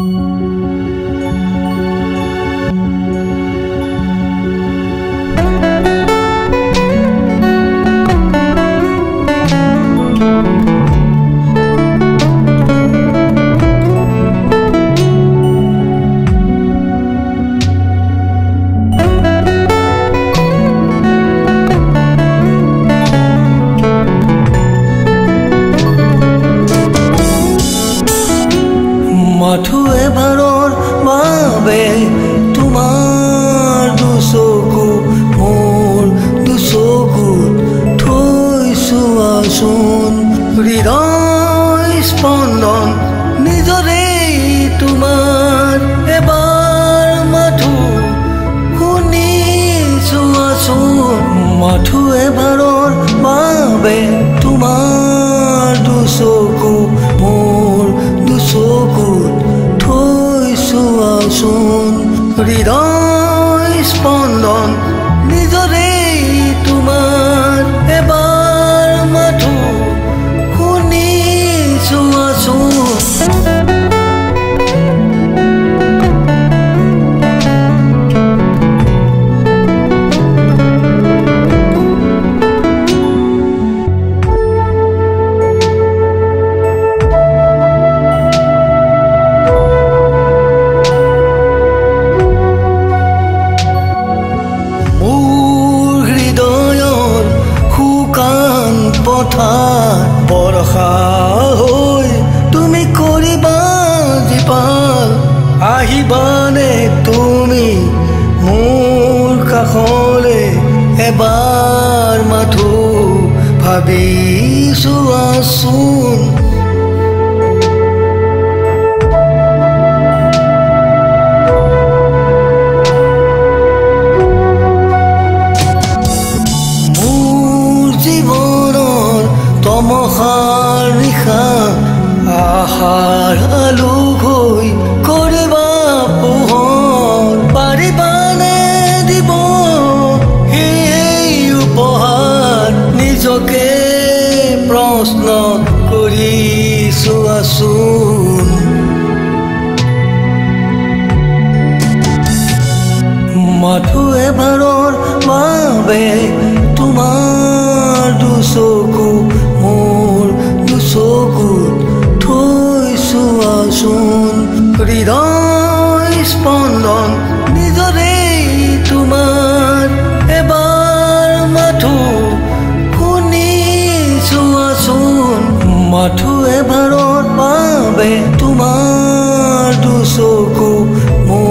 মাথো আচোন হৃদয় স্পন্দন নিজৰে তোমাৰ। এবাৰ মাথো শুনিছো আচোন মাথো এবাৰৰ বাবে তোমাৰ দুচকু মোৰ দুচকুত থৈছো আচোন হৃদয় স্পন্দন নিজৰে এবাৰ মাথো মোৰ জীৱনৰ তমসাৰ নিশা আহাৰ আলোক মাথো এবাৰৰ বাবে তোমাৰ দুচকু মোৰ দুচকুত থৈছো হৃদয় স্পন্দন নিজৰে তোমাৰ। এবাৰ মাথো শুনিছো আচোন। মাথো এবাৰৰ বাবে তোমাৰ দুচকু মোৰ